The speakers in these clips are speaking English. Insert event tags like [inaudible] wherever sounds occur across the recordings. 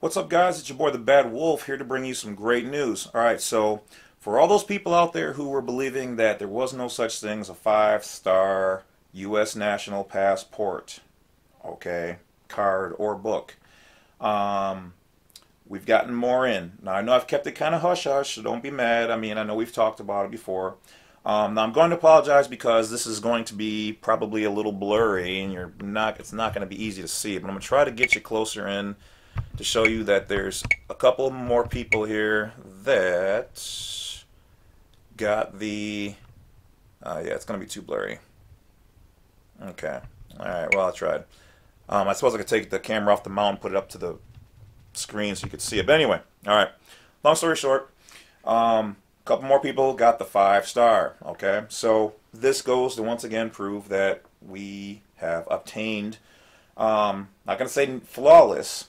What's up guys, it's your boy the Bad Wolf here to bring you some great news. Alright, so for all those people out there who were believing that there was no such thing as a five-star U.S. national passport, okay, card or book, um, we've gotten more in. Now I know I've kept it kind of hush-hush, so don't be mad. I mean, I know we've talked about it before. Um, now I'm going to apologize because this is going to be probably a little blurry and you're not, it's not going to be easy to see, but I'm going to try to get you closer in to show you that there's a couple more people here that got the, uh, yeah, it's going to be too blurry. Okay. All right. Well, I tried. Um, I suppose I could take the camera off the mount and put it up to the screen so you could see it. But anyway, all right. Long story short, um, a couple more people got the five star. Okay. So this goes to once again prove that we have obtained, um, not going to say flawless,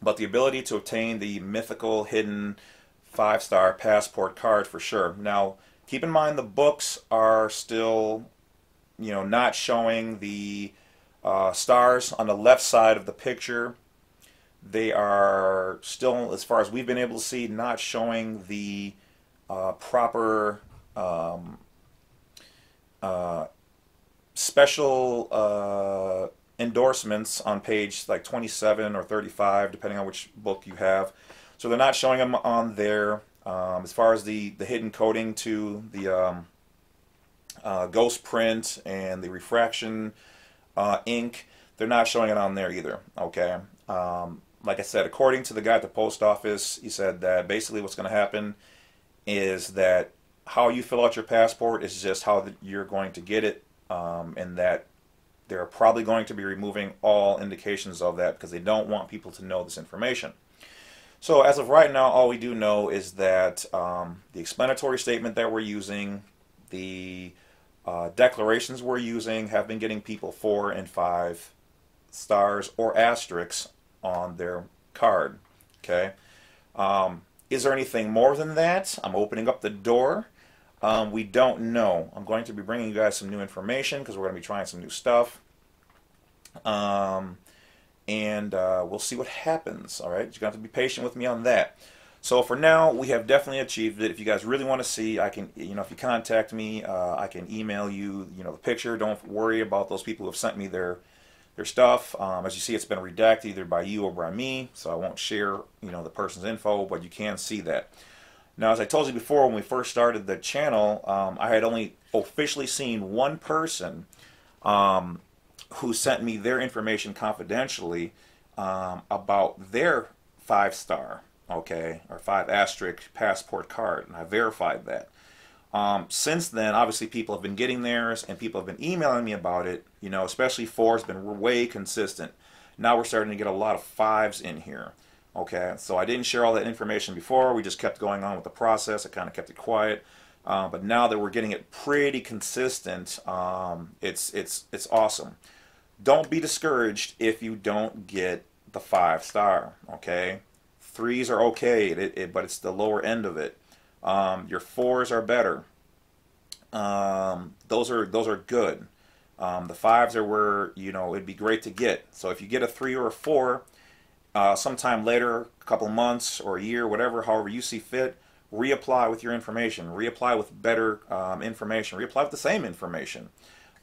but the ability to obtain the mythical hidden five star passport card for sure. Now, keep in mind the books are still, you know, not showing the uh, stars on the left side of the picture. They are still, as far as we've been able to see, not showing the uh, proper um, uh, special uh, endorsements on page like 27 or 35, depending on which book you have. So they're not showing them on there. Um, as far as the, the hidden coding to the um, uh, ghost print and the refraction uh, ink, they're not showing it on there either. Okay. Um, like I said, according to the guy at the post office, he said that basically what's going to happen is that how you fill out your passport is just how you're going to get it, um, and that they're probably going to be removing all indications of that because they don't want people to know this information. So as of right now, all we do know is that um, the explanatory statement that we're using, the uh, declarations we're using have been getting people four and five stars or asterisks on their card. Okay. Um, is there anything more than that? I'm opening up the door. Um, we don't know. I'm going to be bringing you guys some new information because we're going to be trying some new stuff. Um, and uh, we'll see what happens. All right, you're going to have to be patient with me on that. So for now, we have definitely achieved it. If you guys really want to see, I can, you know, if you contact me, uh, I can email you, you know, the picture. Don't worry about those people who have sent me their their stuff. Um, as you see, it's been redacted either by you or by me, so I won't share, you know, the person's info, but you can see that. Now, as I told you before, when we first started the channel, um, I had only officially seen one person um, who sent me their information confidentially um, about their five star, okay, or five asterisk passport card, and I verified that. Um, since then, obviously, people have been getting theirs, and people have been emailing me about it. You know, especially four has been way consistent. Now we're starting to get a lot of fives in here. Okay, so I didn't share all that information before. We just kept going on with the process. I kind of kept it quiet. Uh, but now that we're getting it pretty consistent, um, it's it's it's awesome don't be discouraged if you don't get the five star. Okay, threes are okay, it, it, but it's the lower end of it. Um, your fours are better. Um, those are those are good. Um, the fives are where you know it'd be great to get. So if you get a three or a four, uh, sometime later, a couple months or a year, whatever, however you see fit, reapply with your information. Reapply with better um, information. Reapply with the same information.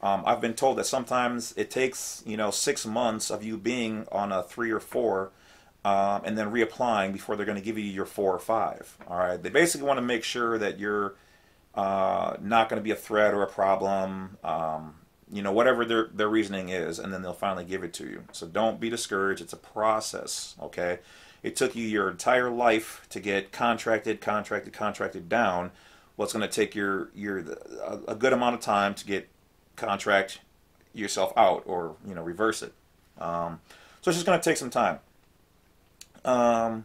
Um, I've been told that sometimes it takes you know six months of you being on a three or four, um, and then reapplying before they're going to give you your four or five. All right, they basically want to make sure that you're uh, not going to be a threat or a problem. Um, you know whatever their their reasoning is, and then they'll finally give it to you. So don't be discouraged. It's a process. Okay, it took you your entire life to get contracted, contracted, contracted down. Well, it's going to take your your a, a good amount of time to get contract yourself out or you know reverse it. Um, so it's just going to take some time. Um,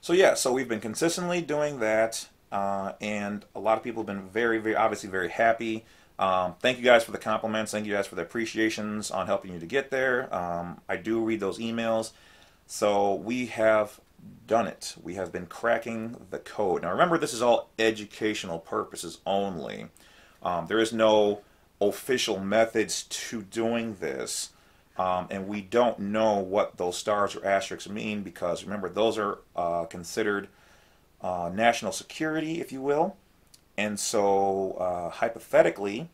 so yeah, so we've been consistently doing that, uh, and a lot of people have been very, very obviously very happy. Um, thank you guys for the compliments. Thank you guys for the appreciations on helping you to get there. Um, I do read those emails. So we have done it. We have been cracking the code. Now remember, this is all educational purposes only. Um, there is no official methods to doing this. Um, and we don't know what those stars or asterisks mean because remember, those are uh, considered uh, national security, if you will. And so, uh, hypothetically,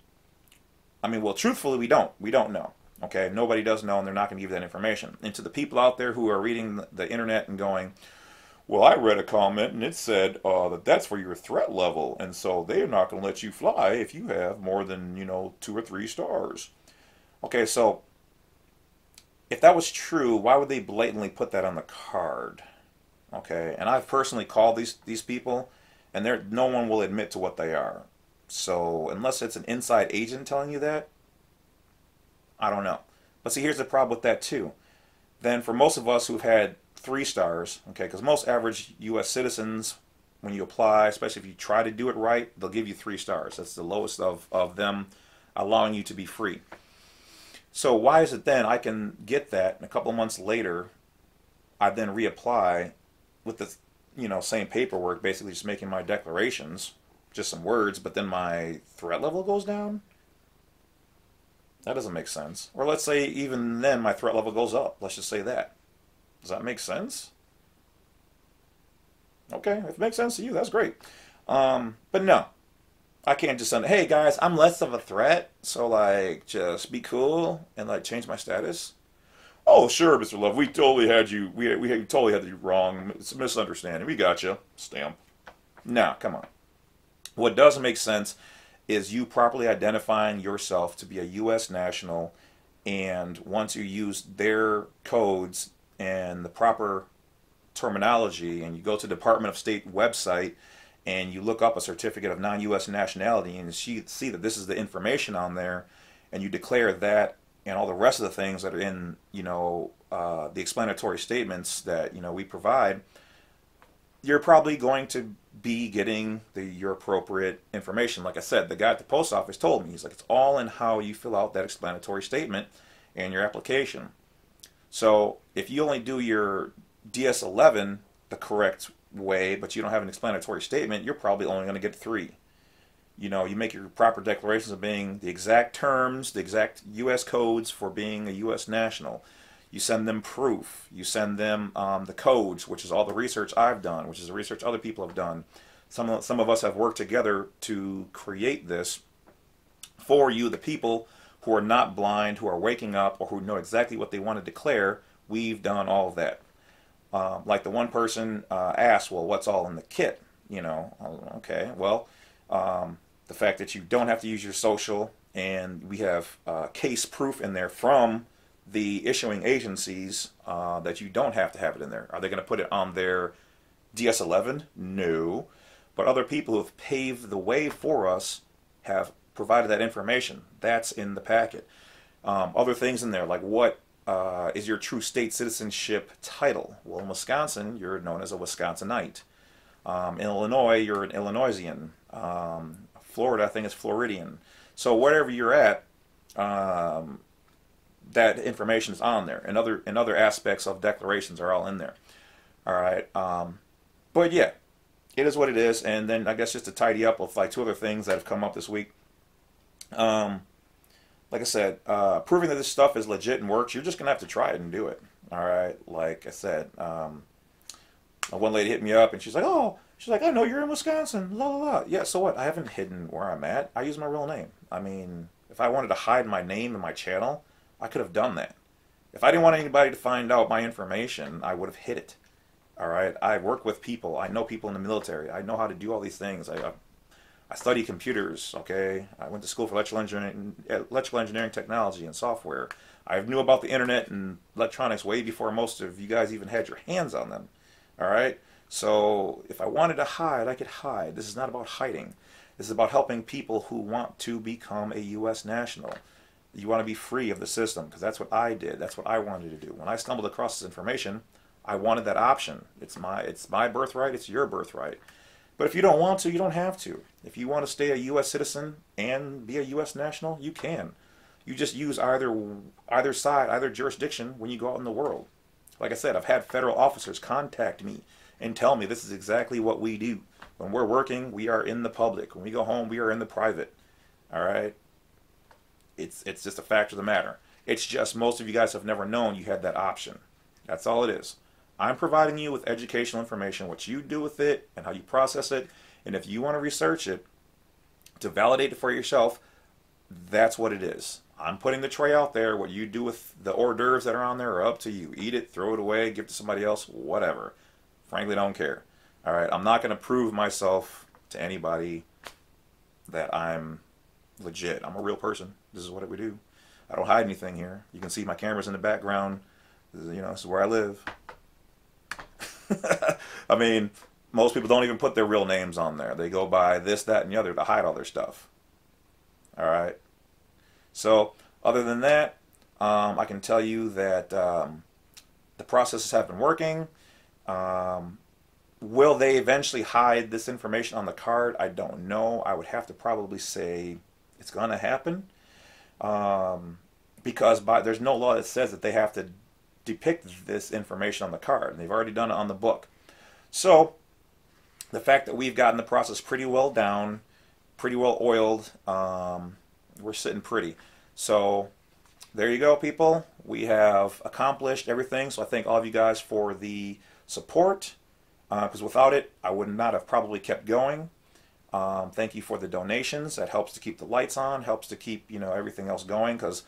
I mean, well, truthfully, we don't. We don't know. Okay, nobody does know, and they're not going to give that information. And to the people out there who are reading the internet and going, well, I read a comment and it said uh, that that's for your threat level, and so they're not going to let you fly if you have more than, you know, two or three stars. Okay, so if that was true, why would they blatantly put that on the card? Okay, and I've personally called these these people, and they're no one will admit to what they are. So unless it's an inside agent telling you that, I don't know. But see, here's the problem with that too. Then for most of us who've had three stars, okay, because most average U.S. citizens, when you apply, especially if you try to do it right, they'll give you three stars. That's the lowest of, of them allowing you to be free. So why is it then I can get that and a couple months later, I then reapply with the you know same paperwork, basically just making my declarations, just some words, but then my threat level goes down? That doesn't make sense. Or let's say even then my threat level goes up. Let's just say that. Does that make sense? Okay, if it makes sense to you, that's great. Um, but no, I can't just send, hey guys, I'm less of a threat, so like just be cool and like change my status. Oh sure, Mr. Love, we totally had you, we we totally had you wrong. It's a misunderstanding. We got you. Stamp. Now, come on. What doesn't make sense is you properly identifying yourself to be a U.S. national, and once you use their codes and the proper terminology, and you go to the Department of State website and you look up a certificate of non-U.S. nationality and you see that this is the information on there, and you declare that and all the rest of the things that are in you know uh, the explanatory statements that you know we provide, you're probably going to be getting the your appropriate information. Like I said, the guy at the post office told me, he's like, it's all in how you fill out that explanatory statement and your application. So if you only do your DS11 the correct way, but you don't have an explanatory statement, you're probably only going to get three. You know, you make your proper declarations of being the exact terms, the exact U.S. codes for being a U.S. national. You send them proof. You send them um, the codes, which is all the research I've done, which is the research other people have done. Some some of us have worked together to create this for you, the people who are not blind, who are waking up, or who know exactly what they want to declare. We've done all of that. Um, like the one person uh, asked, well, what's all in the kit? You know, okay, well, um, the fact that you don't have to use your social, and we have uh, case proof in there from the issuing agencies uh, that you don't have to have it in there. Are they going to put it on their DS11? No. But other people who have paved the way for us have provided that information. That's in the packet. Um, other things in there, like what uh, is your true state citizenship title? Well, in Wisconsin, you're known as a Wisconsinite. Um, in Illinois, you're an Illinoisian. Um, Florida, I think it's Floridian. So wherever you're at, um, that information is on there, and other and other aspects of declarations are all in there. All right, um, but yeah, it is what it is. And then I guess just to tidy up with like two other things that have come up this week. Um, like I said, uh, proving that this stuff is legit and works, you're just gonna have to try it and do it. All right, like I said, um, one lady hit me up and she's like, "Oh, she's like, I know you're in Wisconsin." La la la. Yeah, so what? I haven't hidden where I'm at. I use my real name. I mean, if I wanted to hide my name and my channel, I could have done that. If I didn't want anybody to find out my information, I would have hid it. All right. I work with people. I know people in the military. I know how to do all these things. I, I study computers. Okay. I went to school for electrical engineering, electrical engineering technology and software. I knew about the internet and electronics way before most of you guys even had your hands on them. All right. So if I wanted to hide, I could hide. This is not about hiding. This is about helping people who want to become a U.S. national. You want to be free of the system because that's what I did. That's what I wanted to do. When I stumbled across this information, I wanted that option. It's my it's my birthright. It's your birthright. But if you don't want to, you don't have to. If you want to stay a U.S. citizen and be a U.S. national, you can. You just use either either side, either jurisdiction when you go out in the world. Like I said, I've had federal officers contact me and tell me this is exactly what we do. When we're working, we are in the public. When we go home, we are in the private. All right it's it's just a fact of the matter. It's just most of you guys have never known you had that option. That's all it is. I'm providing you with educational information, what you do with it and how you process it. And if you want to research it to validate it for yourself, that's what it is. I'm putting the tray out there. What you do with the hors d'oeuvres that are on there are up to you. Eat it, throw it away, give it to somebody else, whatever. Frankly, I don't care. All right, I'm not going to prove myself to anybody that I'm legit. I'm a real person. This is what we do. I don't hide anything here. You can see my cameras in the background. Is, you know, this is where I live. [laughs] I mean, most people don't even put their real names on there. They go by this, that, and the other to hide all their stuff. All right. So, other than that, um, I can tell you that um, the processes have been working. Um, will they eventually hide this information on the card? I don't know. I would have to probably say it's going to happen um, because by, there's no law that says that they have to depict this information on the card. And they've already done it on the book. So the fact that we've gotten the process pretty well down, pretty well oiled, um, we're sitting pretty. So there you go, people. We have accomplished everything. So I thank all of you guys for the support because uh, without it, I would not have probably kept going. Um, thank you for the donations. That helps to keep the lights on, helps to keep you know everything else going. Because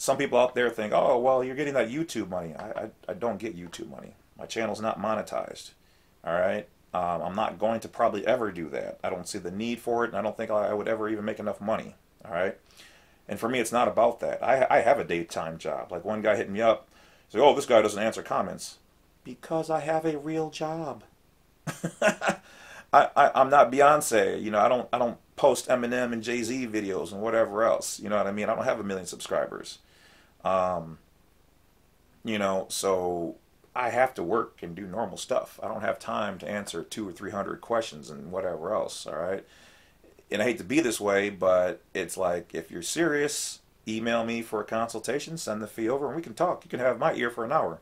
some people out there think, oh well, you're getting that YouTube money. I, I, I don't get YouTube money. My channel's not monetized. All right. Um, I'm not going to probably ever do that. I don't see the need for it, and I don't think I would ever even make enough money. All right. And for me, it's not about that. I, I have a daytime job. Like one guy hit me up, said, "Oh, this guy doesn't answer comments." Because I have a real job. [laughs] I, I I'm not Beyonce. You know, I don't I don't post Eminem and Jay Z videos and whatever else. You know what I mean? I don't have a million subscribers. Um, you know, so I have to work and do normal stuff. I don't have time to answer two or three hundred questions and whatever else. All right. And I hate to be this way, but it's like if you're serious, email me for a consultation, send the fee over, and we can talk. You can have my ear for an hour.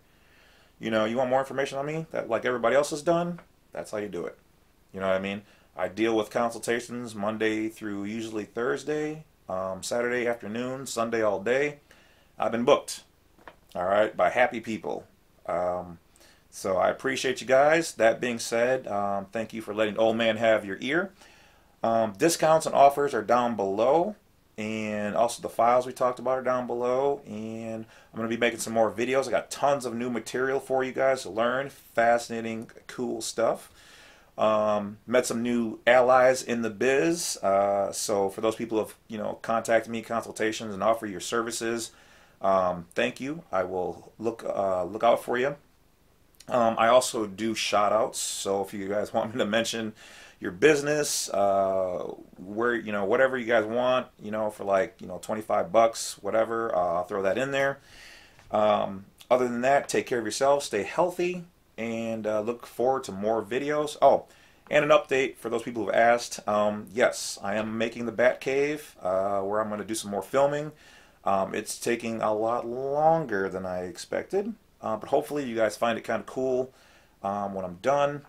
You know, you want more information on me that like everybody else has done? That's how you do it. You know what I mean? I deal with consultations Monday through usually Thursday, um, Saturday afternoon, Sunday all day. I've been booked, all right, by happy people. Um, so I appreciate you guys. That being said, um, thank you for letting Old Man have your ear. Um, discounts and offers are down below. And also the files we talked about are down below. And I'm going to be making some more videos. I got tons of new material for you guys to learn. Fascinating, cool stuff. Um, met some new allies in the biz. Uh, so for those people who have you know contacted me, consultations, and offer your services, um, thank you. I will look uh, look out for you. Um, I also do shout outs. So if you guys [laughs] want me to mention your business, uh, where you know whatever you guys want, you know for like you know 25 bucks, whatever, uh, I'll throw that in there. Um, other than that, take care of yourself, stay healthy, and uh, look forward to more videos. Oh, and an update for those people who've asked. Um, yes, I am making the Bat Cave, uh, where I'm going to do some more filming. Um, it's taking a lot longer than I expected, uh, but hopefully you guys find it kind of cool um, when I'm done.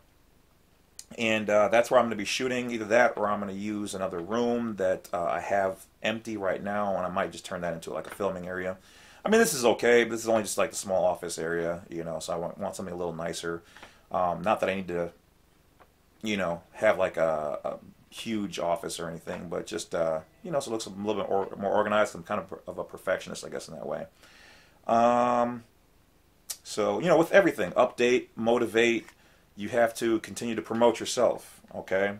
And uh, that's where I'm going to be shooting, either that or I'm going to use another room that uh, I have empty right now, and I might just turn that into like a filming area. I mean, this is okay. But this is only just like a small office area, you know, so I want, want something a little nicer. Um, not that I need to, you know, have like a, a huge office or anything, but just, uh, you know, so it looks a little bit or, more organized. I'm kind of, of a perfectionist, I guess, in that way. Um, so, you know, with everything, update, motivate, you have to continue to promote yourself, okay?